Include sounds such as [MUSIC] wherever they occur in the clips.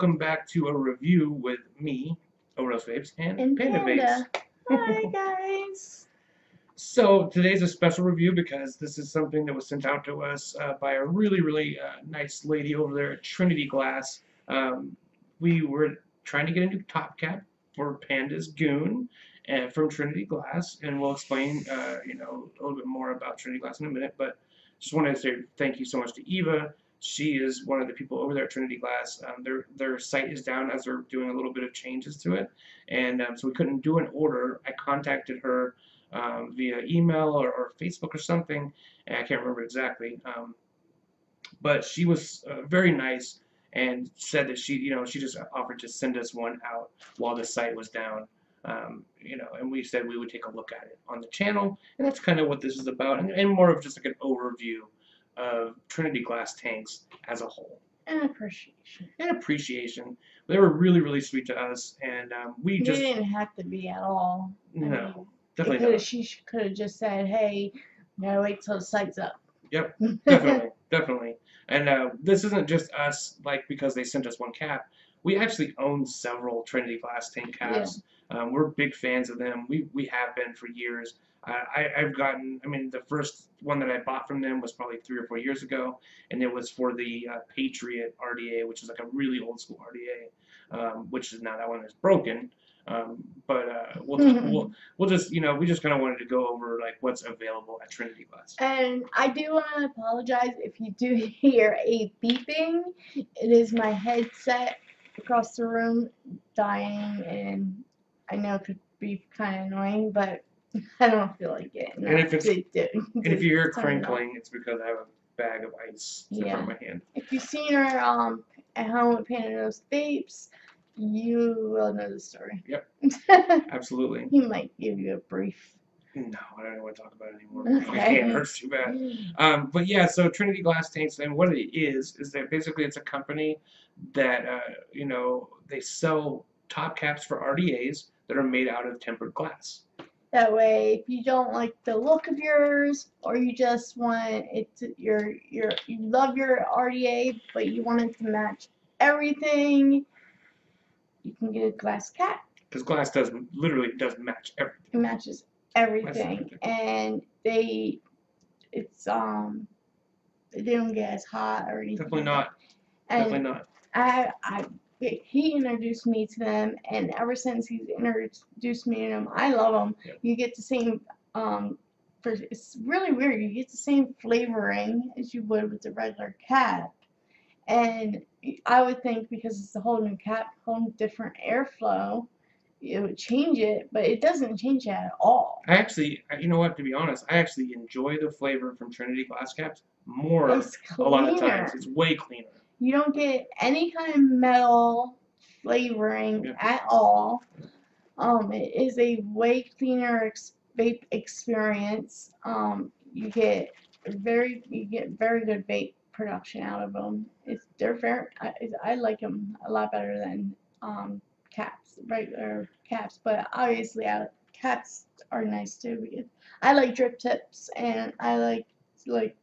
Welcome back to a review with me, Overdose Vapes, and, And Panda, Panda. Vapes. Hi guys. [LAUGHS] So today's a special review because this is something that was sent out to us uh, by a really, really uh, nice lady over there at Trinity Glass. Um, we were trying to get a new top cap for Panda's Goon and from Trinity Glass, and we'll explain, uh, you know, a little bit more about Trinity Glass in a minute. But just wanted to say thank you so much to Eva. She is one of the people over there at Trinity Glass. Um, their their site is down as they're doing a little bit of changes to it, and um, so we couldn't do an order. I contacted her um, via email or, or Facebook or something, and I can't remember exactly. Um, but she was uh, very nice and said that she, you know, she just offered to send us one out while the site was down. Um, you know, and we said we would take a look at it on the channel, and that's kind of what this is about, and, and more of just like an overview of Trinity Glass tanks as a whole And appreciation. and appreciation. They were really, really sweet to us, and um, we just didn't have to be at all. I no, mean, definitely not. She could have just said, "Hey, you gotta wait till the site's up." Yep, [LAUGHS] definitely, definitely. And uh, this isn't just us, like because they sent us one cap. We actually own several Trinity Glass tank caps. Um, we're big fans of them. We we have been for years. I I've gotten. I mean, the first one that I bought from them was probably three or four years ago, and it was for the uh, Patriot RDA, which is like a really old school RDA, um, which is now that one is broken. Um, but uh, we'll, we'll we'll just you know we just kind of wanted to go over like what's available at Trinity Glass. And I do want to apologize if you do [LAUGHS] hear a beeping. It is my headset across the room dying, and I know it could be kind of annoying, but [LAUGHS] I don't feel like it. And if it's- to, to, [LAUGHS] And if you hear [LAUGHS] it crinkling, it's because I have a bag of ice in front of my hand. If you've seen her um at home with Panados Vapes, you will know the story. Yep. Absolutely. he might give you a brief. No, I don't want to talk about [LAUGHS] it anymore. My Okay. hand hurts too bad. Um, but yeah, so Trinity Glass Tanks, and what it is, is that basically it's a company that, uh, you know, they sell top caps for RDAs that are made out of tempered glass. That way, if you don't like the look of yours, or you just want it to, your your you love your RDA, but you want it to match everything, you can get a glass cap. Because glass does literally does match everything. It matches everything, and they it's um they don't get as hot or anything. Definitely not. And Definitely not. I, I, he introduced me to them, and ever since he's introduced me to them, I love them. Yep. You get the same, um, for, it's really weird. You get the same flavoring as you would with the regular cap, and I would think because it's a whole new cap, whole different airflow, it would change it, but it doesn't change it at all. I actually, you know what, to be honest, I actually enjoy the flavor from Trinity Glass Caps more a lot of times. It's way cleaner. You don't get any kind of metal flavoring Yeah. at all. Um, it is a way cleaner ex- vape experience. Um, you get very you get very good vape production out of them. It's they're very I, I like them a lot better than um, caps regular caps, but obviously I, caps are nice too. Because I like drip tips and I like like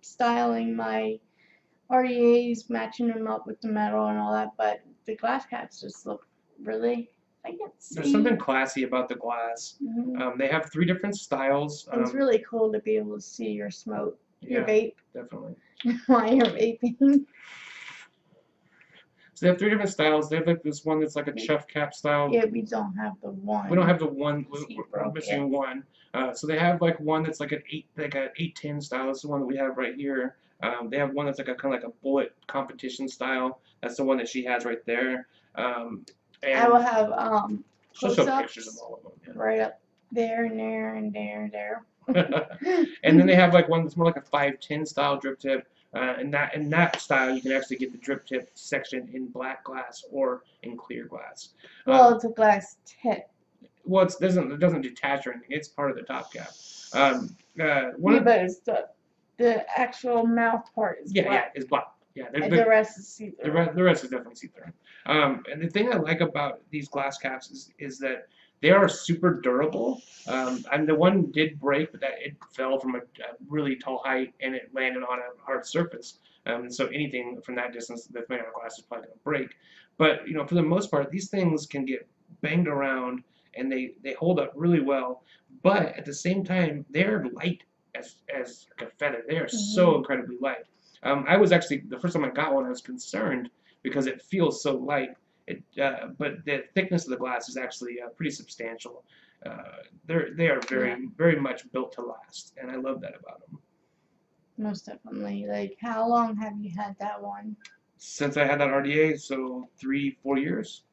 styling my RDAs, matching them up with the metal and all that, but the glass caps just look really. I can't see. There's something classy about the glass. Mhm. Um, they have three different styles. And it's Um, really cool to be able to see your smoke, your yeah, vape definitely. [LAUGHS] while you're vaping. So they have three different styles. They have like this one that's like a chuff cap style. yeah, we don't have the one. We don't have the one. We- We're missing one. Uh, so they have like one that's like an eight, like an eight ten style. That's the one that we have right here. Um, they have one that's like a kind of like a bullet competition style. That's the one that she has right there. Um, and I will have um she'll show pictures of all of them. right up there and there and there and [LAUGHS] there. And then they have like one that's more like a five ten style drip tip. Uh, and that in that style, you can actually get the drip tip section in black glass or in clear glass. well, Um, it's a glass tip. well, it doesn't it doesn't detach or anything. It's part of the top cap. Um, uh, one Yeah, of, but it's the the actual mouth part is yeah, yeah, black. is black. Yeah, the, and the, the rest is see-through. the, re- the rest is definitely see through. Um, and the thing I like about these glass caps is is that they are super durable. Um, and the one did break, but that it fell from a, a really tall height and it landed on a hard surface. Um, and so anything from that distance that's made out of glass is probably going to break. But you know, for the most part, these things can get banged around and they, they hold up really well. But at the same time, they're light as as a feather. They are so incredibly light. Um, I was actually the first time I got one, I was concerned because it feels so light. It, uh, but the thickness of the glass is actually uh, pretty substantial. Uh, they're they are very very much built to last, and I love that about them. Most definitely. Like, how long have you had that one? Since I had that RDA, so three four years,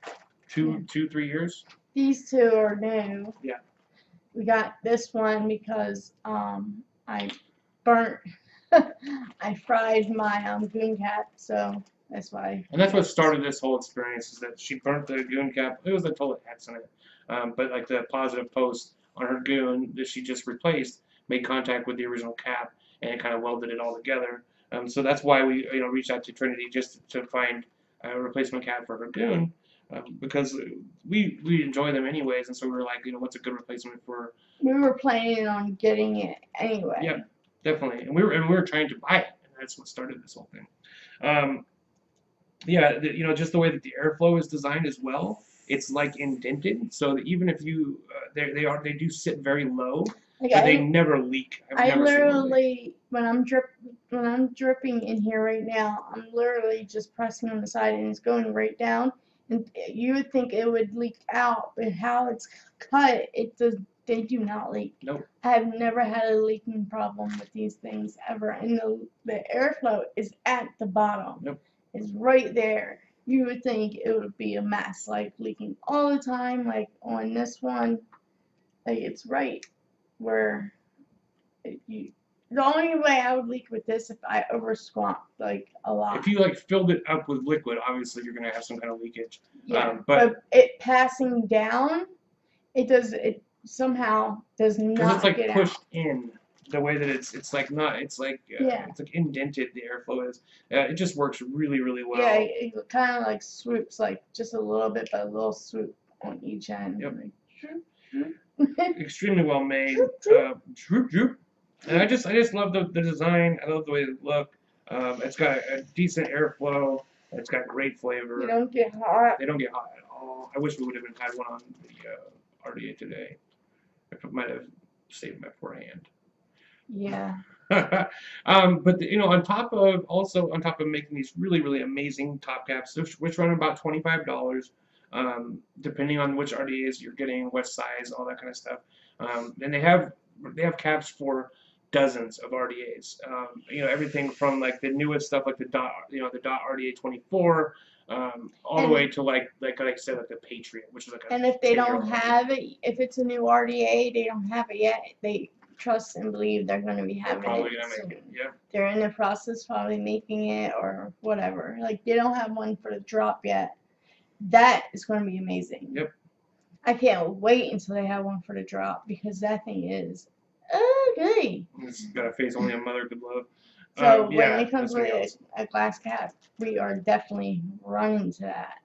two two three years. These two are new. Yeah. We got this one because um I burnt [LAUGHS] I fried my um goon cap, so that's why. And that's what started this whole experience is that she burnt the goon cap. It was a total accident. Um, but like the positive post on her goon that she just replaced made contact with the original cap and it kind of welded it all together. Um, so that's why we you know reached out to Trinity just to find a replacement cap for her goon um, because we we enjoy them anyways and so we were like you know what's a good replacement for We were planning on getting it anyway. Yeah. definitely and we were and we were trying to buy it and that's what started this whole thing. Um, yeah, the, you know just the way that the airflow is designed as well. It's like indented, so that even if you, uh, they they are they do sit very low, Like but they I, never leak. I've I never literally when I'm drip when I'm dripping in here right now, I'm literally just pressing on the side and it's going right down. And you would think it would leak out, but how it's cut, it does. They do not leak. Nope. I have never had a leaking problem with these things ever, and the the airflow is at the bottom. Nope. It's right there. You would think it would be a mess, like leaking all the time, like on this one. Like it's right where it, you. The only way I would leak with this if I over squat like a lot. If you like filled it up with liquid, obviously you're gonna have some kind of leakage. yeah, um, but- but, it passing down, it does it somehow does Because not it's like get pushed out. in the way that it's it's like not it's like uh, Yeah. it's like indented. The airflow is. Uh, it just works really really well. Yeah, it, it kind of like swoops like just a little bit, but a little swoop on each end. Yep. Like, extremely well made. Uh, droop, droop. And I just I just love the, the design. I love the way it look. Um, it's got a, a decent airflow. It's got great flavor. you don't get hot. They don't get hot at all. I wish we would have had one on the uh, RDA today. I might have saved my poor hand. Yeah. [LAUGHS] um, but you know, on top of also on top of making these really really amazing top caps, which, which run about twenty five dollars, um, depending on which RDAs you're getting, what size, all that kind of stuff. Um, and they have they have caps for dozens of RDAs. Um, you know, everything from like the newest stuff like the dot, you know, the dot RDA twenty four. Um, all the way to like like like I said like the Patriot, which is like a And if they don't have it, if it's a new RDA, they don't have it yet. They trust and believe they're going to be they're having probably it gonna soon. make it. Yeah. They're in the process probably making it or whatever. Like they don't have one for the drop yet. That is going to be amazing. Yep. I can't wait until they have one for the drop because that thing is ugly. It's got a face only a mother could love. So Um, yeah, when it comes with a, a glass cap, we are definitely running to that.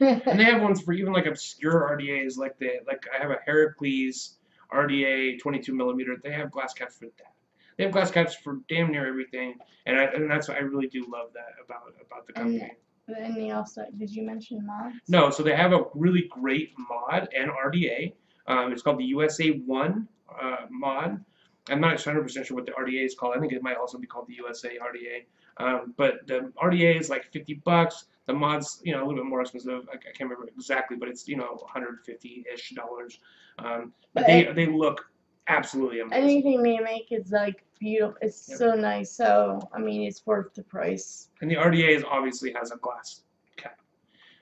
And they [LAUGHS] have ones for even like obscure RDAs, like the like I have a Heracles RDA 22 millimeter. They have glass caps for that. They have glass caps for damn near everything, and I, and that's I really do love that about about the And company. then they also did you mention mods? No, so they have a really great mod and RDA. Um, it's called the USA One uh, mod. I'm not 100% sure what the RDA is called. I think it might also be called the USA RDA. Um, but the RDA is like 50 bucks. The mod's you know a little bit more expensive. I, I can't remember exactly, but it's you know 150-ish dollars. Um, but But they they look absolutely amazing. Anything they make is like beautiful. It's Yep. so nice. So I mean, it's worth the price. And the RDA is obviously has a glass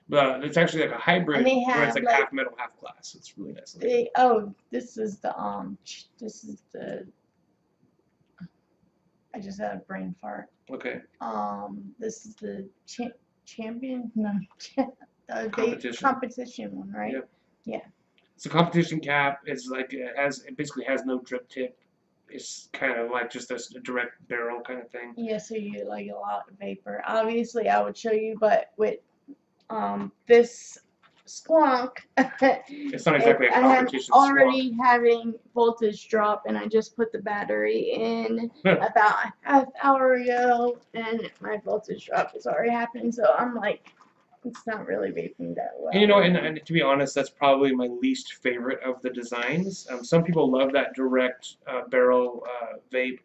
But it's actually like a hybrid where it's like, like- half metal, half glass. It's really nice. They oh, this is the um, this is the. I just had a brain fart. Okay. Um, this is the cha- champion [LAUGHS] no the Competition. competition one, right? Yep. It's a competition cap. It's like it has it basically has no drip tip. It's kind of like just a direct barrel kind of thing. Yeah, so you get like a lot of vapor. Obviously, I would show you, but with um this squonk. It's not exactly a [LAUGHS] competition. swap. already having voltage drop, and I just put the battery in [LAUGHS] about a half hour ago, and my voltage drop is already happening. So I'm like, it's not really vaping that well. And you know, and, and to be honest, that's probably my least favorite of the designs. Um, some people love that direct uh, barrel uh, vape.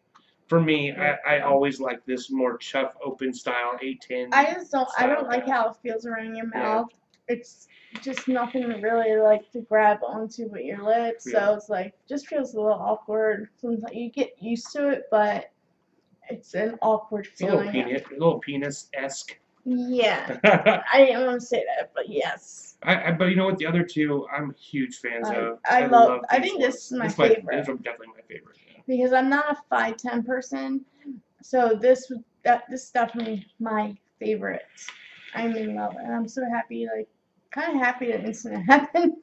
For me, I, I always like this more chuff open style 810. I just don't. I don't like how it feels around your Yeah. mouth. It's just nothing really like to grab onto with your lips. Yeah. So it's like just feels a little awkward. Sometimes you get used to it, but it's an awkward it's a little feeling. penis, a little penis esque. Yeah, I, [LAUGHS] I didn't want to say that, but yes, I, but you know what? The other two, I'm huge fans I- of. I love- I these think this is my favorite. These are definitely my favorite. Because I'm not a five ten person, so this that this is definitely my favorite. I'm in love, and I'm so happy. Like, kind of happy that incident [LAUGHS] happened.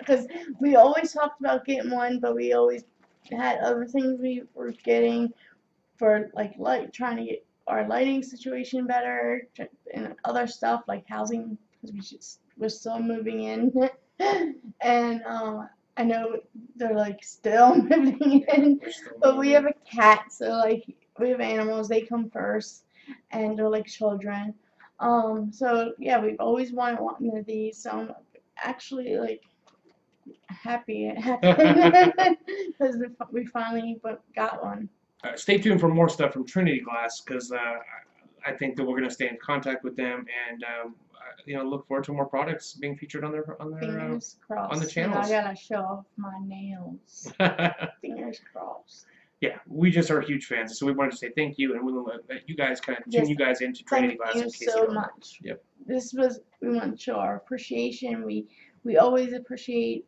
Because we always talked about getting one, but we always had other things we were getting for like light, trying to get our lighting situation better and other stuff like housing because we just we're still moving in, [LAUGHS] and um, I know they're like still [LAUGHS] moving in. But we have a cat, so like we have animals, they come first, and they're like children. Um, so yeah, we've always wanted one of these, so I'm actually like happy it happened [LAUGHS] [LAUGHS] because we finally got one. Uh, stay tuned for more stuff from Trinity Glass because uh, I- I think that we're going to stay in contact with them and um, you know look forward to more products being featured on their on their. Fingers crossed. the And channels. I gotta show off my nails. Uh, [LAUGHS] Fingers crossed. yeah, we just are huge fans, so we wanted to say thank you and we let let you guys kind of tune you guys into Trinity Thank Glass you so much. Yep. This was we want to show our appreciation. We we always appreciate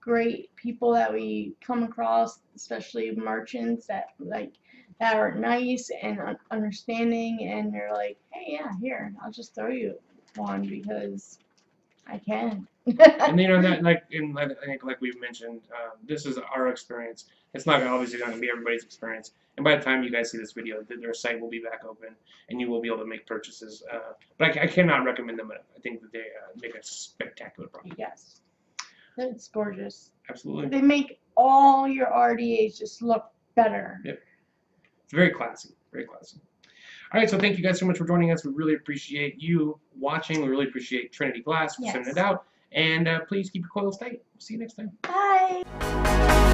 great people that we come across, especially merchants that like that are nice and understanding, and they're like, hey, yeah, here, I'll just throw you one because I can. and you know that like in I think like we've mentioned, um, this is our experience. It's not obviously going to be everybody's experience. And by the time you guys see this video, th- their site will be back open, and you will be able to make purchases. Uh, but I, I cannot recommend them enough. I think that they uh, make a spectacular product. yes, it's gorgeous. Absolutely, They make all your RDAs just look better. Yep. it's very classy. Very classy. All right, so thank you guys so much for joining us. We really appreciate you watching. We really appreciate Trinity Glass for sending it out. And uh, please keep your coils tight. We'll see you next time. Bye.